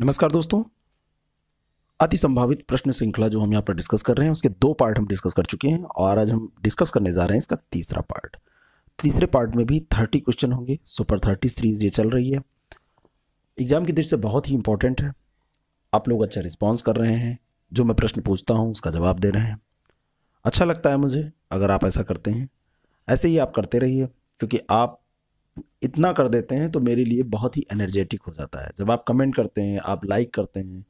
नमस्कार दोस्तों। अति संभावित प्रश्न श्रृंखला जो हम यहाँ पर डिस्कस कर रहे हैं, उसके दो पार्ट हम डिस्कस कर चुके हैं और आज हम डिस्कस करने जा रहे हैं इसका तीसरा पार्ट तीसरे पार्ट में भी थर्टी क्वेश्चन होंगे। सुपर थर्टी सीरीज़ ये चल रही है। एग्ज़ाम की दृष्टि से बहुत ही इंपॉर्टेंट है। आप लोग अच्छा रिस्पॉन्स कर रहे हैं। जो मैं प्रश्न पूछता हूँ, उसका जवाब दे रहे हैं। अच्छा लगता है मुझे, अगर आप ऐसा करते हैं। ऐसे ही आप करते रहिए, क्योंकि आप इतना कर देते हैं तो मेरे लिए बहुत ही एनर्जेटिक हो जाता है। जब आप कमेंट करते हैं, आप लाइक करते हैं,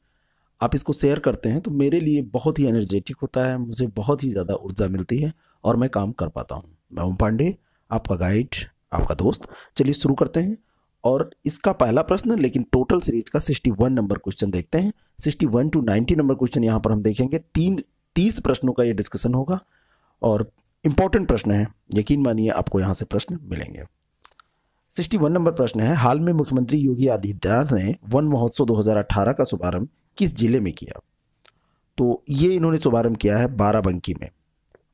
आप इसको शेयर करते हैं तो मेरे लिए बहुत ही एनर्जेटिक होता है, मुझे बहुत ही ज़्यादा ऊर्जा मिलती है और मैं काम कर पाता हूँ। मैं ओम पांडे, आपका गाइड आपका दोस्त। चलिए शुरू करते हैं और इसका पहला प्रश्न, लेकिन टोटल सीरीज़ का सिक्सटी वन नंबर क्वेश्चन देखते हैं। Sixty one two ninety number question यहाँ पर हम देखेंगे। तीन, तीस प्रश्नों का ये डिस्कशन होगा और इम्पोर्टेंट प्रश्न है। यकीन मानिए आपको यहाँ से प्रश्न मिलेंगे। सिक्सटी वन नंबर प्रश्न है, हाल में मुख्यमंत्री योगी आदित्यनाथ ने वन महोत्सव 2018 का शुभारंभ किस ज़िले में किया? तो ये इन्होंने शुभारंभ किया है बाराबंकी में।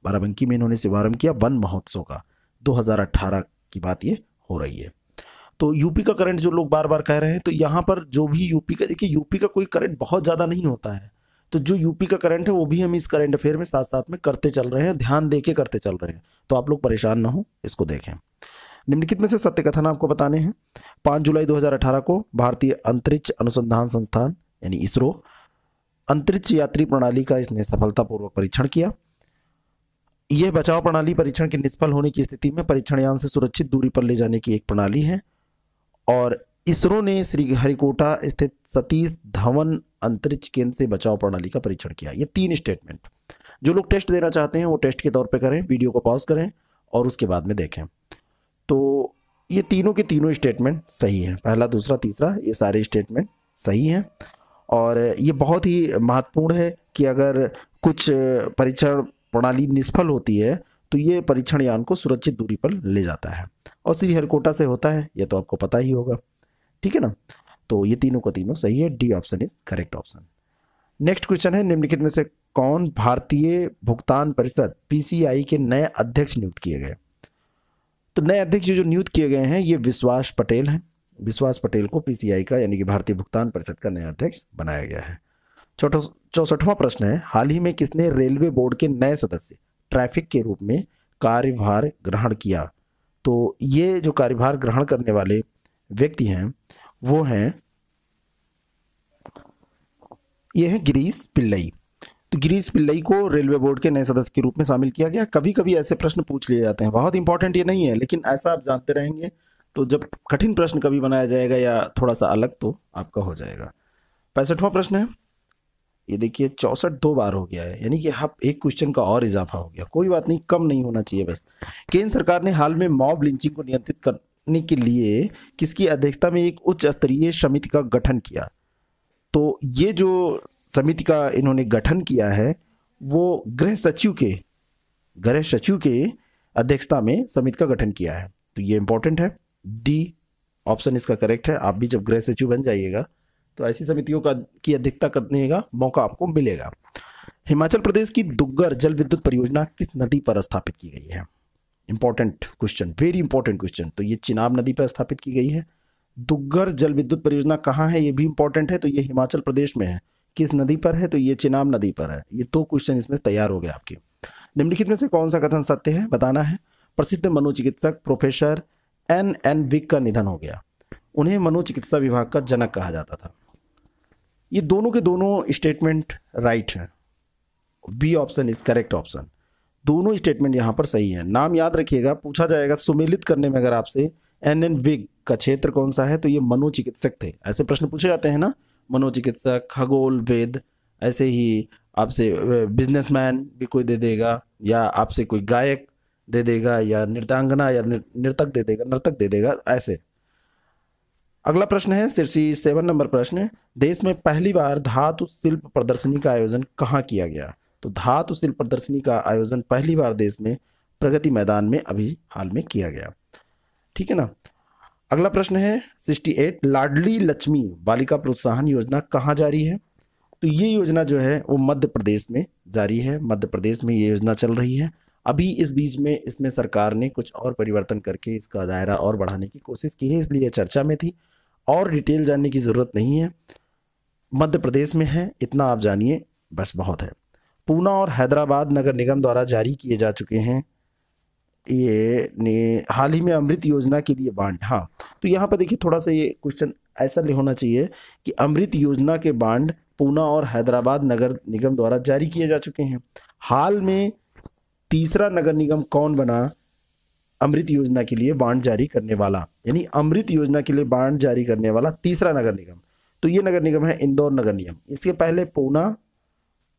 बाराबंकी में इन्होंने शुभारंभ किया वन महोत्सव का। 2018 की बात ये हो रही है। तो यूपी का करंट जो लोग बार बार कह रहे हैं तो यहाँ पर जो भी यूपी का, देखिए यूपी का कोई करंट बहुत ज़्यादा नहीं होता है। तो जो यूपी का करंट है, वो भी हम इस करंट अफेयर में साथ साथ में करते चल रहे हैं, ध्यान दे के करते चल रहे हैं। तो आप लोग परेशान ना हो, इसको देखें। निम्नलिखित में से सत्य कथन आपको बताने हैं। पाँच जुलाई 2018 को भारतीय अंतरिक्ष अनुसंधान संस्थान, यानी इसरो, अंतरिक्ष यात्री प्रणाली का इसने सफलतापूर्वक परीक्षण किया। यह बचाव प्रणाली परीक्षण के निष्फल होने की स्थिति में परीक्षण यान से सुरक्षित दूरी पर ले जाने की एक प्रणाली है। और इसरो ने श्री हरिकोटा स्थित सतीश धवन अंतरिक्ष केंद्र से बचाव प्रणाली का परीक्षण किया। ये तीन स्टेटमेंट जो लोग टेस्ट देना चाहते हैं, वो टेस्ट के तौर पे करें वीडियो को पॉज करें और उसके बाद में देखें। तो ये तीनों के तीनों स्टेटमेंट सही हैं। पहला, दूसरा, तीसरा, ये सारे स्टेटमेंट सही हैं। और ये बहुत ही महत्वपूर्ण है कि अगर कुछ परीक्षण प्रणाली निष्फल होती है तो ये परीक्षण यान को सुरक्षित दूरी पर ले जाता है। और श्री हरिकोटा से होता है, ये तो आपको पता ही होगा। ठीक है ना? तो ये तीनों का तीनों सही है। D option is correct option next question है, निम्नलिखित में से कौन भारतीय भुगतान परिषद पीसीआई के नए अध्यक्ष नियुक्त किए गए? तो नए अध्यक्ष जो नियुक्त किए गए हैं, ये विश्वास पटेल हैं। विश्वास पटेल को पीसीआई का, यानी कि भारतीय भुगतान परिषद का नया अध्यक्ष बनाया गया है। चौथा, चौसठवां प्रश्न है, हाल ही में किसने रेलवे बोर्ड के नए सदस्य ट्रैफ़िक के रूप में कार्यभार ग्रहण किया? तो ये जो कार्यभार ग्रहण करने वाले व्यक्ति हैं, वो हैं, ये है गिरीश पिल्लई। गिरीश पिल्लई को रेलवे बोर्ड के नए सदस्य के रूप में शामिल किया गया। कभी कभी ऐसे प्रश्न पूछ लिए जाते हैं। बहुत इंपॉर्टेंट ये नहीं है, लेकिन ऐसा आप जानते रहेंगे। तो जब कठिन प्रश्न कभी बनाया जाएगा या थोड़ा सा अलग तो आपका हो जाएगा। पैंसठवां प्रश्न है। ये देखिए, चौसठ दो बार हो गया है। यानी कि अब एक क्वेश्चन का और इजाफा हो गया। कोई बात नहीं, कम नहीं होना चाहिए बस। केंद्र सरकार ने हाल में मॉब लिंचिंग को नियंत्रित करने के लिए किसकी अध्यक्षता में एक उच्च स्तरीय समिति का गठन किया? तो ये जो समिति का इन्होंने गठन किया है, वो गृह सचिव के, गृह सचिव के अध्यक्षता में समिति का गठन किया है। तो ये इंपॉर्टेंट है। डी ऑप्शन इसका करेक्ट है। आप भी जब गृह सचिव बन जाइएगा तो ऐसी समितियों का, की अध्यक्षता करने का मौका आपको मिलेगा। हिमाचल प्रदेश की दुग्गर जल विद्युत परियोजना किस नदी पर स्थापित की गई है? Important question very important question तो ये चिनाब नदी पर स्थापित की गई है। दुग्गर जल विद्युत परियोजना कहाँ है? ये भी इंपॉर्टेंट है तो ये हिमाचल प्रदेश में है। किस नदी पर है? तो ये चिनाब नदी पर है। ये दो क्वेश्चन इसमें तैयार हो गए आपके। निम्नलिखित में से कौन सा कथन सत्य है? बताना है। प्रसिद्ध मनोचिकित्सक प्रोफेसर एन एन विक का निधन हो गया। उन्हें मनोचिकित्सा विभाग का जनक कहा जाता था। ये दोनों के दोनों स्टेटमेंट राइट हैं। B option is correct option दोनों स्टेटमेंट यहाँ पर सही है। नाम याद रखिएगा, पूछा जाएगा, सुमेलित करने में अगर आपसे एन एन विग का क्षेत्र कौन सा है? तो ये मनोचिकित्सक थे। ऐसे प्रश्न पूछे जाते हैं ना? मनोचिकित्सक, खगोल, वेद, ऐसे ही आपसे बिजनेसमैन भी कोई दे देगा, या आपसे कोई गायक दे देगा, या नृत्यांगना या नृतक दे देगा, नर्तक दे देगा, ऐसे। अगला प्रश्न है सिरसी सेवन नंबर प्रश्न, देश में पहली बार धातु शिल्प प्रदर्शनी का आयोजन कहाँ किया गया? तो धातु शिल्प प्रदर्शनी का आयोजन पहली बार देश में प्रगति मैदान में अभी हाल में किया गया। ठीक है ना? अगला प्रश्न है, सिक्सटी एट, लाडली लक्ष्मी बालिका प्रोत्साहन योजना कहाँ जारी है? तो ये योजना जो है, वो मध्य प्रदेश में जारी है, मध्य प्रदेश में ये योजना चल रही है। अभी इस बीच में इसमें सरकार ने कुछ और परिवर्तन करके इसका दायरा और बढ़ाने की कोशिश की है, इसलिए चर्चा में थी। और डिटेल जानने की ज़रूरत नहीं है। मध्य प्रदेश में है, इतना आप जानिए, बस बहुत है। पूना और हैदराबाद नगर निगम द्वारा जारी किए जा चुके हैं ये ने हाल ही में अमृत योजना के लिए बांड हाँ। तो यहाँ पर देखिए थोड़ा सा ये क्वेश्चन ऐसा होना चाहिए कि अमृत योजना के बांड पूना और हैदराबाद नगर निगम द्वारा जारी किए जा चुके हैं। हाल में तीसरा नगर निगम कौन बना? अमृत योजना के लिए बांड जारी करने वाला, यानी अमृत योजना के लिए बांड जारी करने वाला तीसरा नगर निगम। तो ये नगर निगम है इंदौर नगर निगम। इसके पहले पूना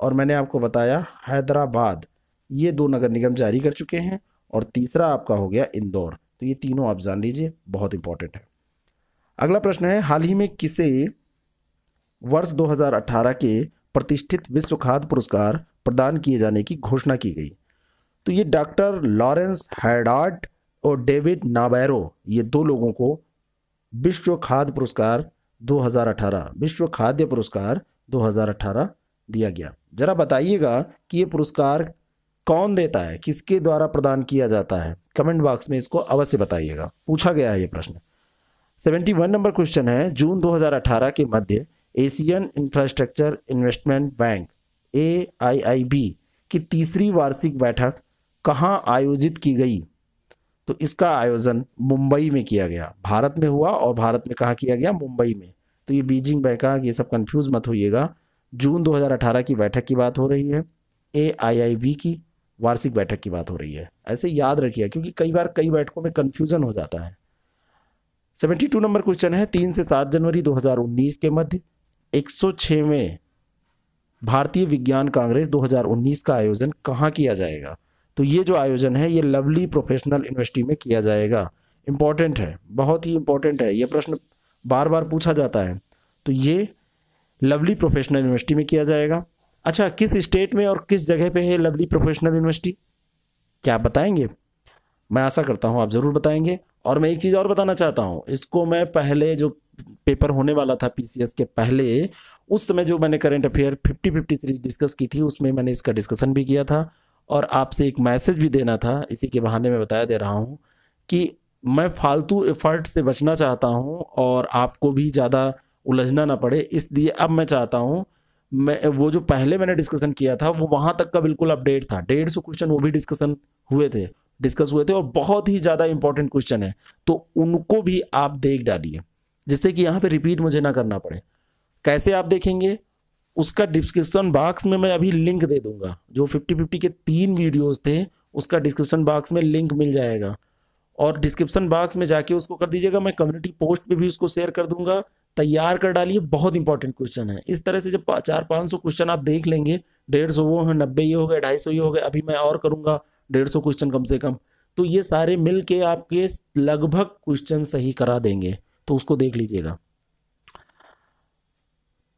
और मैंने आपको बताया हैदराबाद, ये दो नगर निगम जारी कर चुके हैं। और तीसरा आपका हो गया इंदौर। तो ये तीनों आप जान लीजिए, बहुत इंपॉर्टेंट है। अगला प्रश्न है, हाल ही में किसे वर्ष 2018 के प्रतिष्ठित विश्व खाद्य पुरस्कार प्रदान किए जाने की घोषणा की गई? तो ये डॉक्टर लॉरेंस हैडार्ट और डेविड नाबैरो, ये दो लोगों को विश्व खाद्य पुरस्कार 2018 विश्व खाद्य पुरस्कार 2018 दिया गया। जरा बताइएगा कि ये पुरस्कार कौन देता है? किसके द्वारा प्रदान किया जाता है? कमेंट बॉक्स में इसको अवश्य बताइएगा। पूछा गया है ये प्रश्न। 71 नंबर क्वेश्चन है, जून 2018 के मध्य Asian infrastructure investment bank AIIB की तीसरी वार्षिक बैठक कहाँ आयोजित की गई? तो इसका आयोजन मुंबई में किया गया। भारत में हुआ और भारत में कहाँ किया गया? मुंबई में। तो ये बीजिंग बैंकॉक ये सब कंफ्यूज मत होइएगा। जून 2018 की बैठक की बात हो रही है एआईआईबी की। वार्षिक बैठक की बात हो रही है। ऐसे याद रखिए, क्योंकि कई बार कई बैठकों में कन्फ्यूज़न हो जाता है। 72 नंबर क्वेश्चन है, तीन से सात जनवरी 2019 के मध्य 106वें भारतीय विज्ञान कांग्रेस 2019 का आयोजन कहाँ किया जाएगा? तो ये जो आयोजन है, ये लवली प्रोफेशनल यूनिवर्सिटी में किया जाएगा। इंपॉर्टेंट है, बहुत ही इंपॉर्टेंट है, ये प्रश्न बार बार पूछा जाता है। तो ये लवली प्रोफेशनल यूनिवर्सिटी में किया जाएगा। अच्छा किस स्टेट में और किस जगह पे है लवली प्रोफेशनल यूनिवर्सिटी? क्या आप बताएँगे? मैं आशा करता हूँ आप ज़रूर बताएँगे। और मैं एक चीज़ और बताना चाहता हूँ, इसको मैं पहले जो पेपर होने वाला था पीसीएस के पहले, उस समय जो मैंने current affair fifty fifty series discuss की थी, उसमें मैंने इसका डिस्कशन भी किया था। और आपसे एक मैसेज भी देना था, इसी के बहाने में बताया दे रहा हूँ कि मैं फालतू एफर्ट से बचना चाहता हूँ और आपको भी ज़्यादा उलझना ना पड़े, इसलिए अब मैं चाहता हूँ मैं, वो जो पहले मैंने डिस्कशन किया था, वो वहाँ तक का बिल्कुल अपडेट था। डेढ़ सौ क्वेश्चन वो भी डिस्कशन हुए थे डिस्कस हुए थे और बहुत ही ज़्यादा इंपॉर्टेंट क्वेश्चन है। तो उनको भी आप देख डालिए, जिससे कि यहाँ पे रिपीट मुझे ना करना पड़े। कैसे आप देखेंगे? उसका डिस्क्रिप्शन बॉक्स में मैं अभी लिंक दे दूँगा। जो फिफ्टी फिफ्टी के तीन वीडियोस थे, उसका डिस्क्रिप्शन बॉक्स में लिंक मिल जाएगा। और डिस्क्रिप्शन बॉक्स में जाके उसको कर दीजिएगा, मैं कम्युनिटी पोस्ट पे भी उसको शेयर कर दूँगा। तैयार कर डालिए, बहुत इंपॉर्टेंट क्वेश्चन है। इस तरह से जब चार पाँच सौ क्वेश्चन आप देख लेंगे, डेढ़ सौ वो हैं, नब्बे ये हो गए, ढाई सौ ये हो गए, अभी मैं और करूँगा, डेढ़ सौ क्वेश्चन कम से कम। तो ये सारे मिल के आपके लगभग क्वेश्चन सही करा देंगे। तो उसको देख लीजिएगा।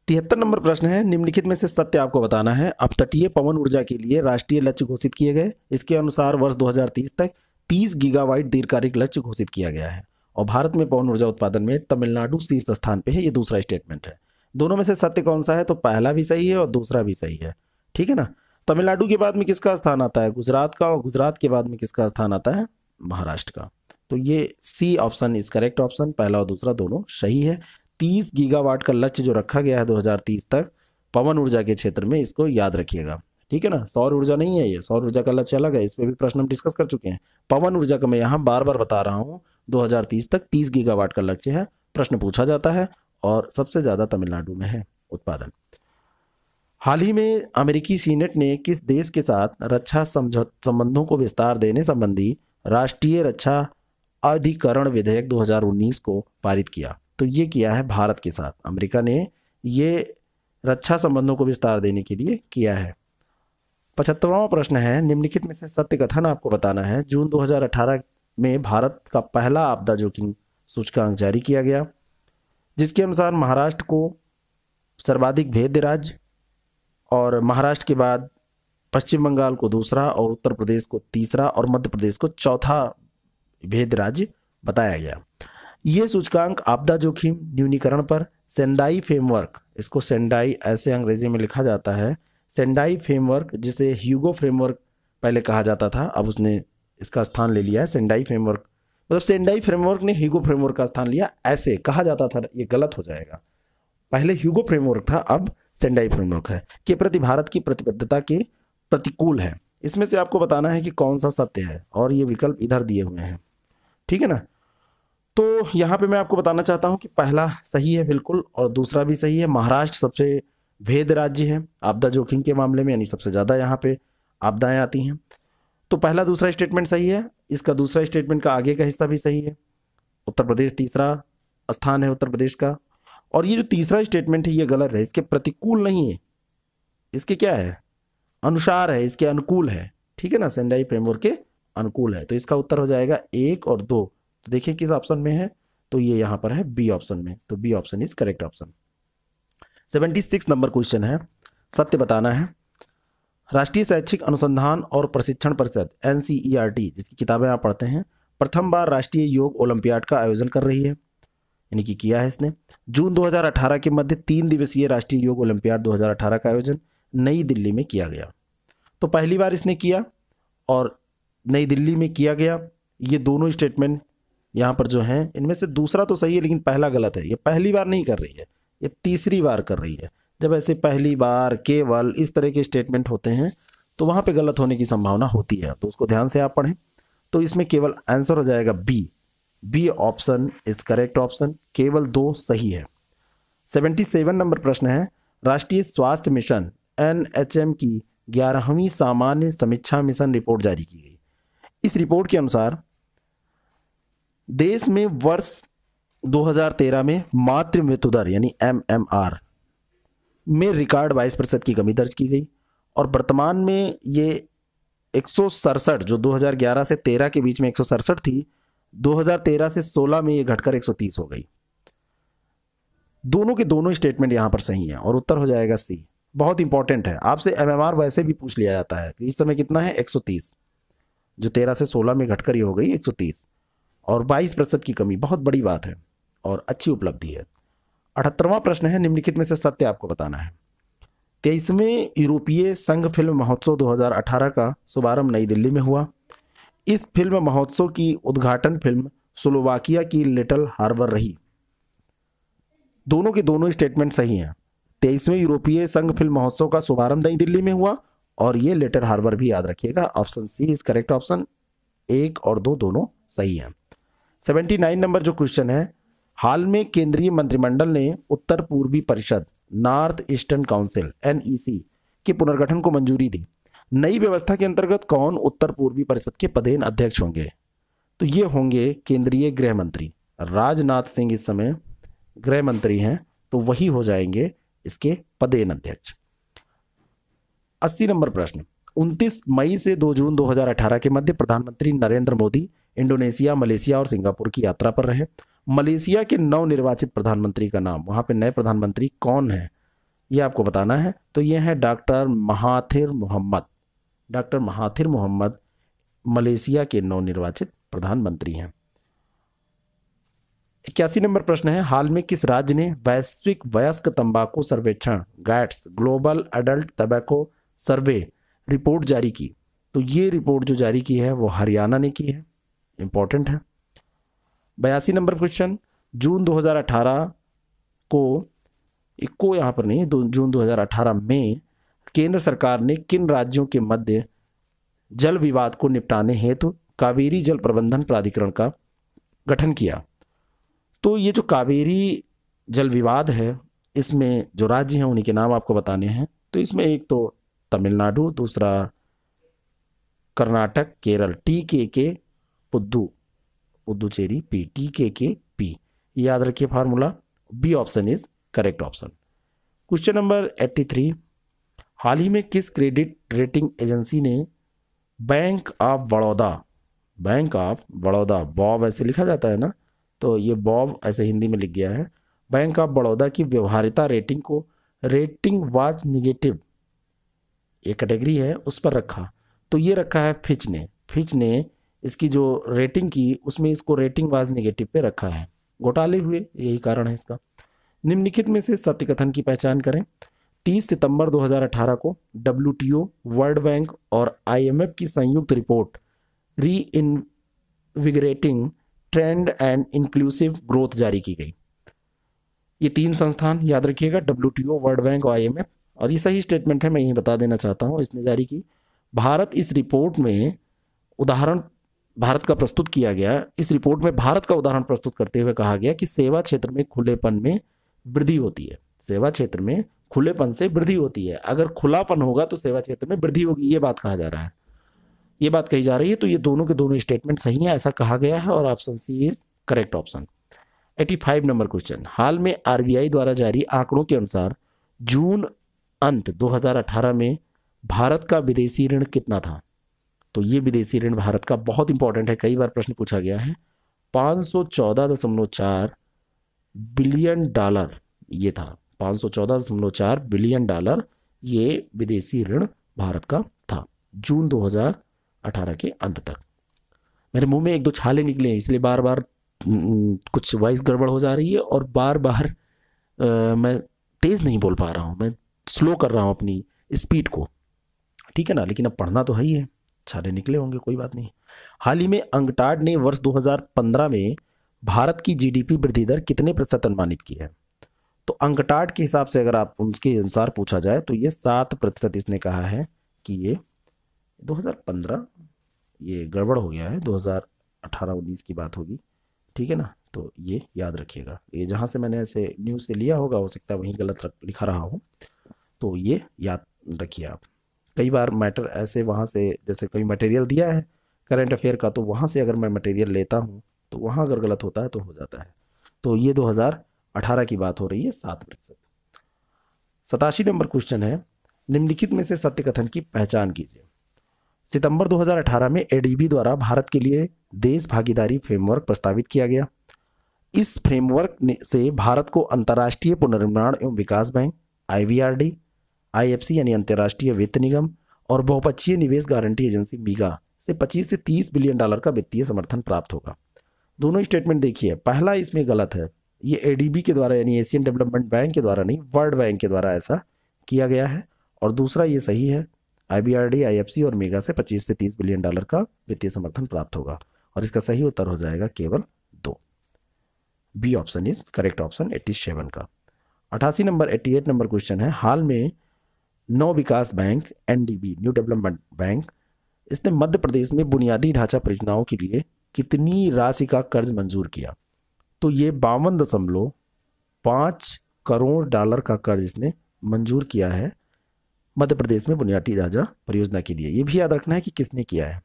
तिहत्तर नंबर प्रश्न है, निम्नलिखित में से सत्य आपको बताना है। अब तटीय पवन ऊर्जा के लिए राष्ट्रीय लक्ष्य घोषित किए गए। इसके अनुसार वर्ष 2030 तक 30 गीगावाट दीर्घकालिक लक्ष्य घोषित किया गया है। और भारत में पवन ऊर्जा उत्पादन में तमिलनाडु शीर्ष स्थान पे है, ये दूसरा स्टेटमेंट है। दोनों में से सत्य कौन सा है तो पहला भी सही है और दूसरा भी सही है। ठीक है ना? तमिलनाडु के बाद में किसका स्थान आता है? गुजरात का, और गुजरात के बाद में किसका स्थान आता है? महाराष्ट्र का। तो ये C option is correct option पहला और दूसरा दोनों सही है। तीस गीगावाट का लक्ष्य जो रखा गया है 2030 तक, पवन ऊर्जा के क्षेत्र में इसको याद रखिएगा। ठीक है ना? सौर ऊर्जा नहीं है ये। सौर ऊर्जा का लक्ष्य अलग है, इस पर भी प्रश्न हम डिस्कस कर चुके हैं। पवन ऊर्जा का मैं यहाँ बार बार बता रहा हूँ 2030 तक 30 गीगावाट का लक्ष्य है, प्रश्न पूछा जाता है और सबसे ज़्यादा तमिलनाडु में है उत्पादन। हाल ही में अमेरिकी सीनेट ने किस देश के साथ रक्षा संबंधों को विस्तार देने संबंधी राष्ट्रीय रक्षा अधिकरण विधेयक 2019 को पारित किया। तो ये किया है भारत के साथ। अमेरिका ने ये रक्षा संबंधों को विस्तार देने के लिए किया है। पचहत्तरवा प्रश्न है, निम्नलिखित में से सत्य कथन आपको बताना है। जून 2018 में भारत का पहला आपदा जोखिम सूचकांक जारी किया गया, जिसके अनुसार महाराष्ट्र को सर्वाधिक भेद्य राज्य और महाराष्ट्र के बाद पश्चिम बंगाल को दूसरा और उत्तर प्रदेश को तीसरा और मध्य प्रदेश को चौथा भेद राज्य बताया गया। ये सूचकांक आपदा जोखिम न्यूनीकरण पर सेंडाई फ्रेमवर्क, इसको सेंडाई ऐसे अंग्रेज़ी में लिखा जाता है, सेंडाई फ्रेमवर्क, जिसे ह्यूगो फ्रेमवर्क पहले कहा जाता था, अब उसने इसका स्थान ले लिया है सेंडाई फ्रेमवर्क मतलब सेंडाई फ्रेमवर्क ने ह्यूगो फ्रेमवर्क का स्थान लिया, ऐसे कहा जाता था, ये गलत हो जाएगा। पहले ह्यूगो फ्रेमवर्क था, अब सेंडाई फ्रेमवर्क है, के प्रति भारत की प्रतिबद्धता के प्रतिकूल है। इसमें से आपको बताना है कि कौन सा सत्य है, और ये विकल्प इधर दिए हुए हैं। ठीक है ना? तो यहाँ पे मैं आपको बताना चाहता हूँ कि पहला सही है, बिल्कुल, और दूसरा भी सही है। महाराष्ट्र सबसे भेद राज्य है, आपदा जोखिम के मामले में, यानी सबसे ज़्यादा यहाँ पे आपदाएँ आती हैं। तो पहला दूसरा स्टेटमेंट सही है। इसका दूसरा स्टेटमेंट का आगे का हिस्सा भी सही है। उत्तर प्रदेश तीसरा स्थान है उत्तर प्रदेश का। और ये जो तीसरा स्टेटमेंट है, ये गलत है। इसके प्रतिकूल नहीं है। इसके क्या है? अनुसार है, इसके अनुकूल है। ठीक है ना? सेंडाई फ्रेमवर्क के अनुकूल है। तो इसका उत्तर हो जाएगा एक और दो। तो देखिए किस ऑप्शन में है। तो ये यहाँ पर है बी ऑप्शन में। तो B option is correct option seventy six number question है। सत्य बताना है। राष्ट्रीय शैक्षिक अनुसंधान और प्रशिक्षण परिषद, एनसीईआरटी, जिसकी किताबें आप पढ़ते हैं, प्रथम बार राष्ट्रीय योग ओलंपियाड का आयोजन कर रही है। यानी कि किया है इसने। जून 2018 के मध्य तीन दिवसीय राष्ट्रीय योग ओलंपियाड 2018 का आयोजन नई दिल्ली में किया गया। तो पहली बार इसने किया और नई दिल्ली में किया गया। ये दोनों स्टेटमेंट यहाँ पर जो हैं, इनमें से दूसरा तो सही है, लेकिन पहला गलत है। ये पहली बार नहीं कर रही है, ये तीसरी बार कर रही है। जब ऐसे पहली बार केवल इस तरह के स्टेटमेंट होते हैं तो वहाँ पे गलत होने की संभावना होती है। तो उसको ध्यान से आप पढ़ें। तो इसमें केवल आंसर हो जाएगा B B option is correct option केवल दो सही है। सेवेंटी सेवन नंबर प्रश्न है। राष्ट्रीय स्वास्थ्य मिशन एन एच एम की ग्यारहवीं सामान्य समीक्षा मिशन रिपोर्ट जारी की गई। इस रिपोर्ट के अनुसार, देश में वर्ष 2013 में मातृ मृत्यु दर यानी एमएमआर में रिकॉर्ड बाईस प्रतिशत की कमी दर्ज की गई और वर्तमान में ये एक सौ सड़सठ, जो 2011 से 13 के बीच में एक सौ सड़सठ थी 2013 से 16 में ये घटकर 130 हो गई। दोनों के दोनों स्टेटमेंट यहाँ पर सही हैं और उत्तर हो जाएगा सी। बहुत इंपॉर्टेंट है। आपसे एमएमआर वैसे भी पूछ लिया जाता है कि इस समय कितना है? 130 जो 13 से 16 में घटकर ही हो गई 130 और 22 प्रतिशत की कमी, बहुत बड़ी बात है और अच्छी उपलब्धि है। अठहत्तरवां प्रश्न है, निम्नलिखित में से सत्य आपको बताना है। तेईसवें यूरोपीय संघ फ़िल्म महोत्सव 2018 का शुभारंभ नई दिल्ली में हुआ। इस फ़िल्म महोत्सव की उद्घाटन फ़िल्म स्लोवाकिया की लिटल हार्बर रही। दोनों के दोनों स्टेटमेंट सही हैं। तेईसवें यूरोपीय संघ फ़िल्म महोत्सव का शुभारंभ नई दिल्ली में हुआ और ये लेटर हार्बर भी याद रखिएगा, option C is correct, option एक और दो दोनों सही हैं। सेवेंटी नाइन नंबर जो क्वेश्चन है हाल में केंद्रीय मंत्रिमंडल ने उत्तर पूर्वी परिषद, नॉर्थ ईस्टर्न काउंसिल, एनईसी, के पुनर्गठन को मंजूरी दी। नई व्यवस्था के अंतर्गत कौन उत्तर पूर्वी परिषद के पदेन अध्यक्ष होंगे? तो ये होंगे केंद्रीय गृह मंत्री। राजनाथ सिंह इस समय गृह मंत्री हैं तो वही हो जाएँगे इसके पदेन अध्यक्ष। अस्सी नंबर प्रश्न। 29 मई से 2 जून 2018 के मध्य प्रधानमंत्री नरेंद्र मोदी इंडोनेशिया, मलेशिया और सिंगापुर की यात्रा पर रहे। मलेशिया के नव निर्वाचित प्रधानमंत्री का नाम। वहाँ पे नए प्रधानमंत्री कौन है? ये आपको बताना है। तो ये है doctor Mahathir Mohamad. Doctor Mahathir Mohamad Malaysia के नव निर्वाचित प्रधानमंत्री हैं। इक्यासी नंबर प्रश्न है, हाल में किस राज्य ने वैश्विक वयस्क तंबाकू सर्वेक्षण गैट्स ग्लोबल एडल्ट तंबाकू सर्वे रिपोर्ट जारी की? तो ये रिपोर्ट जो जारी की है, वो हरियाणा ने की है। इंपॉर्टेंट है। बयासी नंबर क्वेश्चन जून 2018 को को यहाँ पर नहीं जून 2018 में केंद्र सरकार ने किन राज्यों के मध्य जल विवाद को निपटाने हेतु कावेरी जल प्रबंधन प्राधिकरण का गठन किया? तो ये जो कावेरी जल विवाद है, इसमें जो राज्य हैं, उन्हीं के नाम आपको बताने हैं। तो इसमें एक तो तमिलनाडु, दूसरा कर्नाटक, केरल, टी के के, पुद्दू। पुद्दुचेरी पी टी के के पी याद रखिए formula B option is correct option question number eighty three हाल ही में किस क्रेडिट रेटिंग एजेंसी ने bank of Baroda bank of Baroda BOB ऐसे लिखा जाता है ना? तो ये बॉब ऐसे हिंदी में लिख गया है। बैंक ऑफ़ बड़ौदा की व्यवहारिता रेटिंग को रेटिंग वाज निगेटिव ये कैटेगरी है, उस पर रखा। तो ये रखा है फिच ने। फिच ने इसकी जो रेटिंग की, उसमें इसको रेटिंग वाज निगेटिव पे रखा है। घोटाले हुए, यही कारण है इसका। निम्नलिखित में से सत्य कथन की पहचान करें। 30 सितंबर 2018 को डब्ल्यू वर्ल्ड बैंक और आईएमएफ की संयुक्त report reinvigorating trend and inclusive growth जारी की गई। ये तीन संस्थान, याद रखिएगा डब्ल्यू वर्ल्ड बैंक और आई और ये सही स्टेटमेंट है, मैं यही बता देना चाहता हूँ, इसने जारी की। भारत इस रिपोर्ट में उदाहरण भारत का प्रस्तुत किया गया। इस रिपोर्ट में भारत का उदाहरण प्रस्तुत करते हुए कहा गया कि सेवा क्षेत्र में खुलेपन में वृद्धि होती है। सेवा क्षेत्र में खुलेपन से वृद्धि होती है। अगर खुलापन होगा तो सेवा क्षेत्र में वृद्धि होगी, ये बात कहा जा रहा है। ये बात कही जा रही है तो ये दोनों के दोनों स्टेटमेंट सही है, ऐसा कहा गया है और option C is correct option 85 number question हाल में आरबीआई द्वारा जारी आंकड़ों के अनुसार जून अंत 2018 में भारत का विदेशी ऋण कितना था? तो ये विदेशी ऋण भारत का बहुत इंपॉर्टेंट है। कई बार प्रश्न पूछा गया है। चार बिलियन डॉलर ये था। चार बिलियन डॉलर ये विदेशी ऋण भारत का था, जून 2018 के अंत तक। मेरे मुँह में एक दो छाले निकले हैं, इसलिए बार बार कुछ वॉइस गड़बड़ हो जा रही है और बार बार मैं तेज़ नहीं बोल पा रहा हूँ। मैं स्लो कर रहा हूँ अपनी स्पीड को। ठीक है ना? लेकिन अब पढ़ना तो है ही है। छाले निकले होंगे, कोई बात नहीं। हाल ही में अंगटाड ने वर्ष 2015 में भारत की जीडीपी वृद्धि दर कितने प्रतिशत अनुमानित की है? तो अंगटाड के हिसाब से अगर आप उनके अनुसार पूछा जाए तो ये सात प्रतिशत इसने कहा है कि ये 2015 ये गड़बड़ हो गया है 2018-19 की बात होगी। ठीक है ना? तो ये याद रखिएगा। ये जहाँ से मैंने ऐसे न्यूज़ से लिया होगा, हो सकता है वहीं गलत लिखा रहा हूँ। तो ये याद रखिए आप। कई बार मैटर ऐसे वहाँ से, जैसे कोई मटेरियल दिया है करंट अफेयर का तो वहाँ से अगर मैं मटेरियल लेता हूँ तो वहाँ अगर गलत होता है तो हो जाता है। तो ये 2018 की बात हो रही है, सात प्रतिशत सतासी नंबर क्वेश्चन है, निम्नलिखित में से सत्य कथन की पहचान कीजिए। सितंबर 2018 में एडीबी द्वारा भारत के लिए देश भागीदारी फ्रेमवर्क प्रस्तावित किया गया। इस फ्रेमवर्क से भारत को अंतर्राष्ट्रीय पुनर्निर्माण एवं विकास बैंक आईवीआरडी आईएफसी यानी अंतर्राष्ट्रीय वित्त निगम और बहुपक्षीय निवेश गारंटी एजेंसी मीगा से 25 से 30 बिलियन डॉलर का वित्तीय समर्थन प्राप्त होगा। दोनों स्टेटमेंट देखिए, पहला इसमें गलत है। ये एडीबी के द्वारा यानी एशियन डेवलपमेंट बैंक के द्वारा नहीं वर्ल्ड बैंक के द्वारा ऐसा किया गया है। और दूसरा ये सही है आईबीआरडी आईएफसी और मेगा से 25 से 30 बिलियन डॉलर का वित्तीय समर्थन प्राप्त होगा और इसका सही उत्तर हो जाएगा केवल दो। B option is correct option eighty seven का। अठासी number eighty eight number question है। हाल में नव विकास bank, NDB, new development bank, इसने मध्य प्रदेश में बुनियादी ढांचा परियोजनाओं के लिए कितनी राशि का कर्ज मंजूर किया? तो ये बावन दशमलव पाँच करोड़ डॉलर का कर्ज इसने मंजूर किया है मध्य प्रदेश में बुनियादी ढांचा परियोजना के लिए। ये भी याद रखना है कि किसने किया है।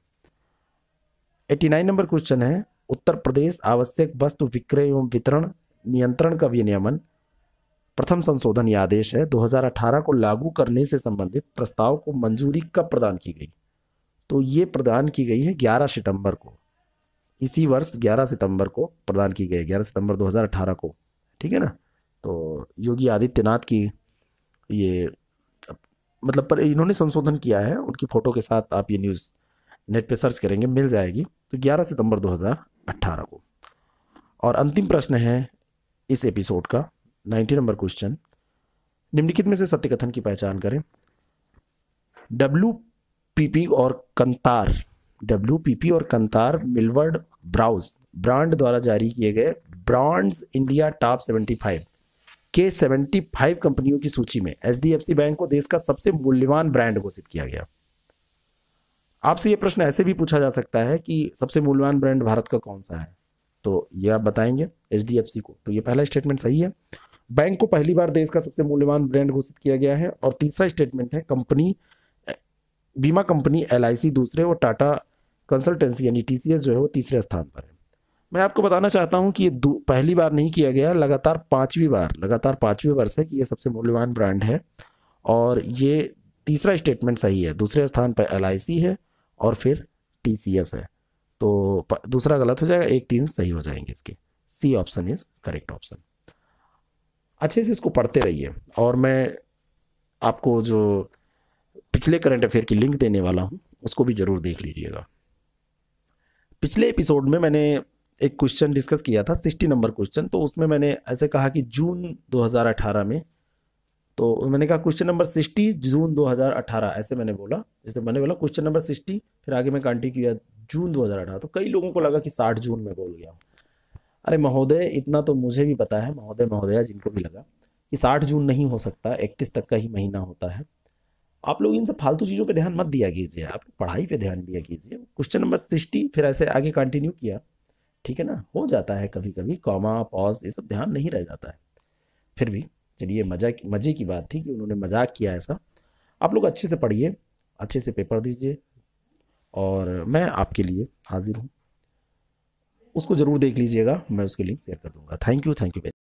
एट्टी नाइन नंबर क्वेश्चन है, उत्तर प्रदेश आवश्यक वस्तु विक्रय एवं वितरण नियंत्रण का विनियमन। प्रथम संशोधन यह आदेश है 2018 को लागू करने से संबंधित प्रस्ताव को मंजूरी कब प्रदान की गई? तो ये प्रदान की गई है 11 सितंबर को। इसी वर्ष 11 सितंबर को प्रदान की गई 11 सितंबर 2018 को। ठीक है ना? तो योगी आदित्यनाथ की ये मतलब पर इन्होंने संशोधन किया है, उनकी फ़ोटो के साथ आप ये न्यूज़ नेट पे सर्च करेंगे, मिल जाएगी। तो 11 सितंबर 2018 को। और अंतिम प्रश्न है इस एपिसोड का नाइन्टी नंबर क्वेश्चन। निम्नलिखित में से सत्य कथन की पहचान करें। डब्ल्यू पीपी और कंतार डब्ल्यू पीपी और कंतार मिलवर्ड ब्राउज ब्रांड द्वारा जारी किए गए ब्रांड्स इंडिया टॉप 75 के 75 कंपनियों की सूची में एच बैंक को देश का सबसे मूल्यवान ब्रांड घोषित किया गया। आपसे यह प्रश्न ऐसे भी पूछा जा सकता है कि सबसे मूल्यवान ब्रांड भारत का कौन सा है? तो ये आप बताएँगे एच डी एफ़ सी को। तो ये पहला स्टेटमेंट सही है। बैंक को पहली बार देश का सबसे मूल्यवान ब्रांड घोषित किया गया है और तीसरा स्टेटमेंट है कंपनी बीमा कंपनी एलआईसी दूसरे और टाटा कंसल्टेंसी यानी टीसीएस जो है वो तीसरे स्थान पर है। मैं आपको बताना चाहता हूँ कि ये पहली बार नहीं किया गया, लगातार पाँचवीं बार, लगातार पाँचवीं वर्ष है कि ये सबसे मूल्यवान ब्रांड है और ये तीसरा स्टेटमेंट सही है। दूसरे स्थान पर LIC है और फिर TCS है। तो दूसरा गलत हो जाएगा, एक तीन सही हो जाएँगे इसके। C option is correct option अच्छे से इसको पढ़ते रहिए। और मैं आपको जो पिछले करंट अफेयर की लिंक देने वाला हूँ, उसको भी ज़रूर देख लीजिएगा। पिछले एपिसोड में मैंने एक क्वेश्चन डिस्कस किया था, सिक्सटी नंबर क्वेश्चन तो उसमें मैंने ऐसे कहा कि जून 2018 में तो मैंने कहा क्वेश्चन नंबर सिक्सटी जून 2018 ऐसे मैंने बोला। जैसे मैंने बोला, क्वेश्चन नंबर सिक्सटी, फिर आगे मैं कंटिन्यू किया जून 2018 तो कई लोगों को लगा कि 60 जून में बोल गया अरे महोदय, इतना तो मुझे भी पता है, महोदय, महोदया, जिनको भी लगा, कि साठ जून नहीं हो सकता, इकतीस तक का ही महीना होता है। आप लोग इन सब फालतू चीज़ों पे ध्यान मत दिया कीजिए, आप पढ़ाई पे ध्यान दिया कीजिए। क्वेश्चन नंबर सिक्सटी फिर ऐसे आगे कंटिन्यू किया। ठीक है ना? हो जाता है कभी कभी कॉमा पॉज ये सब ध्यान नहीं रह जाता है। फिर भी, चलिए, मज़ा मज़े की बात थी कि उन्होंने मज़ाक किया ऐसा। आप लोग अच्छे से पढ़िए, अच्छे से पेपर दीजिए। और मैं आपके लिए हाजिर हूँ। उसको ज़रूर देख लीजिएगा मैं उसके लिंक शेयर कर दूँगा। Thank you thank you